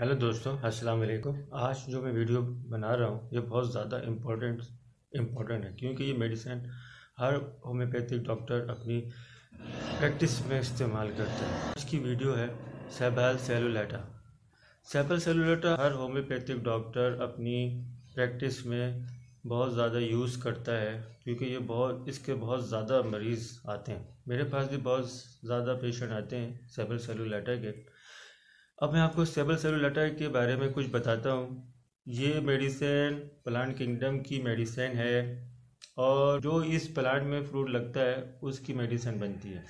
Hello दोस्तों, अस्सलाम वालेकुम। आज जो मैं वीडियो बना रहा हूँ, ये बहुत ज़्यादा इम्पोर्टेंट इम्पोर्टेंट है, क्योंकि ये मेडिसिन हर होम्योपैथिक डॉक्टर अपनी प्रैक्टिस में इस्तेमाल करते हैं। इसकी वीडियो है सेबल सेलुलेटा सेबल सेलुलेटा हर होम्योपैथिक डॉक्टर अपनी प्रैक्टिस में बहुत ज़्यादा यूज़ करता है, क्योंकि ये बहुत, इसके बहुत ज़्यादा मरीज़ आते हैं। मेरे पास भी बहुत ज़्यादा पेशेंट आते हैं सेबल सेलुलेटा के। अब मैं आपको स्टेबल सेलुलेटर के बारे में कुछ बताता हूँ। ये मेडिसिन प्लांट किंगडम की मेडिसिन है और जो इस प्लांट में फ्रूट लगता है, उसकी मेडिसिन बनती है।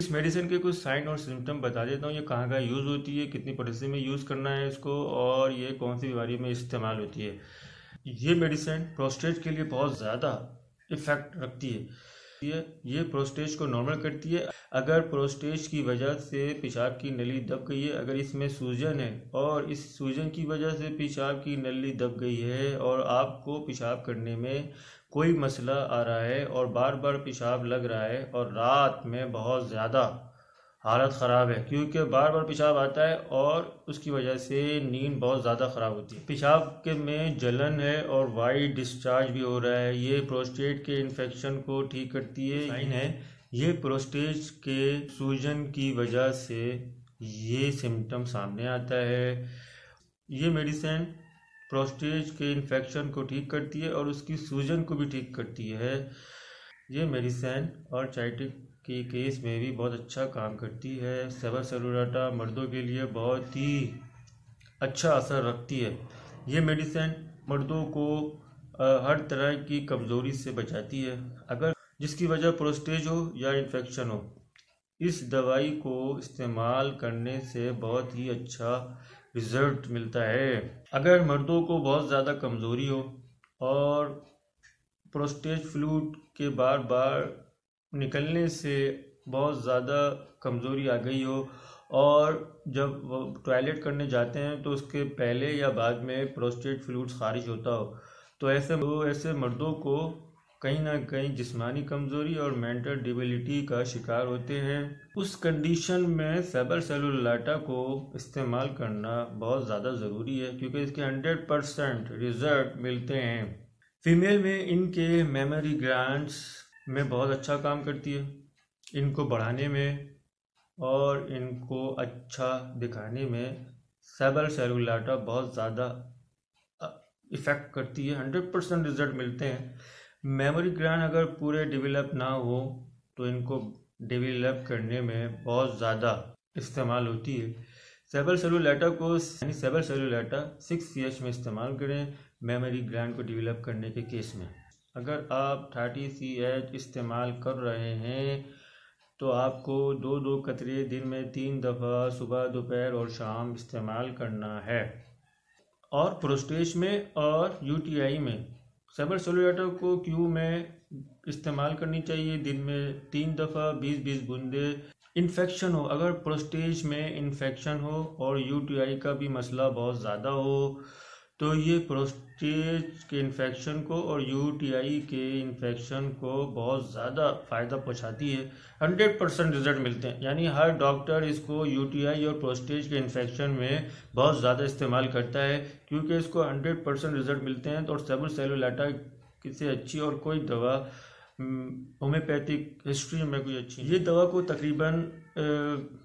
इस मेडिसिन के कुछ साइन और सिम्टम बता देता हूँ, ये कहाँ कहाँ यूज़ होती है, कितनी परिस्थिति में यूज़ करना है इसको और ये कौन सी बीमारी में इस्तेमाल होती है। ये मेडिसिन प्रोस्टेट के लिए बहुत ज़्यादा इफ़ेक्ट रखती है। ये ये प्रोस्टेज को नॉर्मल करती है। अगर प्रोस्टेज की वजह से पेशाब की नली दब गई है, अगर इसमें सूजन है और इस सूजन की वजह से पेशाब की नली दब गई है और आपको पेशाब करने में कोई मसला आ रहा है और बार बार पेशाब लग रहा है और रात में बहुत ज़्यादा हालत ख़राब है, क्योंकि बार बार पेशाब आता है और उसकी वजह से नींद बहुत ज़्यादा ख़राब होती है। पेशाब के में जलन है और वाइट डिस्चार्ज भी हो रहा है। ये प्रोस्टेट के इन्फेक्शन को ठीक करती है। साइन है, ये प्रोस्टेट के सूजन की वजह से ये सिम्टम सामने आता है। ये मेडिसिन प्रोस्टेज के इन्फेक्शन को ठीक करती है और उसकी सूजन को भी ठीक करती है। ये मेडिसिन और चाइटिक के केस में भी बहुत अच्छा काम करती है। सेवर सेलुलाटा मर्दों के लिए बहुत ही अच्छा असर रखती है। ये मेडिसिन मर्दों को हर तरह की कमज़ोरी से बचाती है। अगर जिसकी वजह प्रोस्टेज हो या इन्फेक्शन हो, इस दवाई को इस्तेमाल करने से बहुत ही अच्छा रिज़ल्ट मिलता है। अगर मर्दों को बहुत ज़्यादा कमज़ोरी हो और प्रोस्टेज फ्लूट के बार बार निकलने से बहुत ज़्यादा कमज़ोरी आ गई हो और जब टॉयलेट करने जाते हैं तो उसके पहले या बाद में प्रोस्टेट फ्लूड्स खारिज होता हो। तो ऐसे तो ऐसे मर्दों को कहीं ना कहीं जिस्मानी कमज़ोरी और मेंटल डिबिलिटी का शिकार होते हैं। उस कंडीशन में सेबर सेलुलाटा को इस्तेमाल करना बहुत ज़्यादा ज़रूरी है क्योंकि इसके 100 परसेंट रिज़ल्ट मिलते हैं। फीमेल में इनके मेमोरी ग्रांट्स में बहुत अच्छा काम करती है। इनको बढ़ाने में और इनको अच्छा दिखाने में सेबल सेलुलाटा बहुत ज़्यादा इफ़ेक्ट करती है। हंड्रेड परसेंट रिज़ल्ट मिलते हैं। मेमोरी ग्रैंड अगर पूरे डेवलप ना हो तो इनको डेवलप करने में बहुत ज़्यादा इस्तेमाल होती है। सेबल सेलुलेटा को, यानी सेबल सेलुलेटा सिक्स सी में इस्तेमाल करें मेमोरी ग्रैंड को डेवलप करने के केस में। अगर आप थर्टी सी एच इस्तेमाल कर रहे हैं तो आपको दो दो कतरे दिन में तीन दफ़ा सुबह, दोपहर और शाम इस्तेमाल करना है। और प्रोस्टेज में और यूटीआई में सेबर सोलिएटर को क्यू में इस्तेमाल करनी चाहिए। दिन में तीन दफ़ा बीस बीस बूंदे इन्फेक्शन हो। अगर प्रोस्टेज में इन्फेक्शन हो और यूटीआई का भी मसला बहुत ज़्यादा हो तो ये प्रोस्टेज के इन्फेक्शन को और यूटीआई के इन्फेक्शन को बहुत ज़्यादा फ़ायदा पहुंचाती है। हंड्रेड परसेंट रिज़ल्ट मिलते हैं। यानी हर डॉक्टर इसको यूटीआई और प्रोस्टेज के इन्फेक्शन में बहुत ज़्यादा इस्तेमाल करता है, क्योंकि इसको हंड्रेड परसेंट रिज़ल्ट मिलते हैं। तो और सेबल सेलुलाटा से अच्छी और कोई दवा होम्योपैथिक हिस्ट्री में कोई अच्छी ये दवा को तकरीबन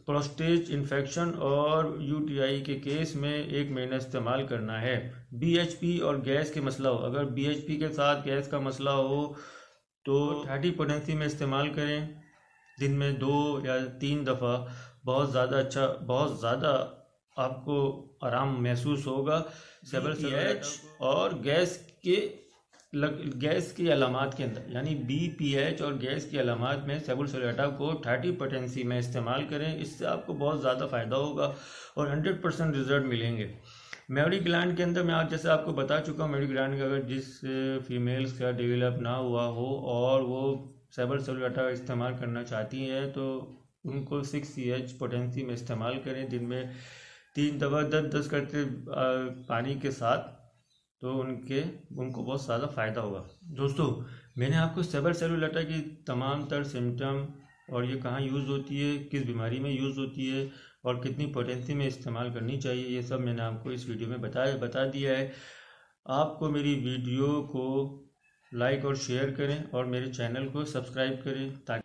प्रोस्टेज इन्फेक्शन और यूटीआई के केस में एक महीना इस्तेमाल करना है। बीएचपी और गैस के मसला हो। अगर बीएचपी के साथ गैस का मसला हो तो थर्टी पोटेंसी में इस्तेमाल करें। दिन में दो या तीन दफ़ा बहुत ज़्यादा अच्छा बहुत ज़्यादा आपको आराम महसूस होगा। सेबल और गैस के लग, गैस की अलामत के अंदर यानी बी पी एच और गैस की अलामत में सेबुल सोलेटा को थर्टी पोटेंसी में इस्तेमाल करें इससे आपको बहुत ज़्यादा फ़ायदा होगा और हंड्रेड परसेंट रिज़ल्ट मिलेंगे। मेरी ग्लैंड के अंदर मैं आप जैसे आपको बता चुका हूँ मेरी ग्लैंड का अगर जिस फीमेल्स का डेवलप ना हुआ हो और वो सेबल सोलेटा इस्तेमाल करना चाहती हैं तो उनको सिक्स सी एच पोटेंसी में इस्तेमाल करें। दिन में तीन दफ़ा दस दस करते पानी के साथ तो उनके, उनको बहुत ज़्यादा फ़ायदा होगा। दोस्तों, मैंने आपको सेबर सेलुलेटा की तमाम तर सिम्टम और ये कहाँ यूज़ होती है, किस बीमारी में यूज़ होती है और कितनी पोटेंसी में इस्तेमाल करनी चाहिए, ये सब मैंने आपको इस वीडियो में बताया बता दिया है। आपको मेरी वीडियो को लाइक और शेयर करें और मेरे चैनल को सब्सक्राइब करें ताकि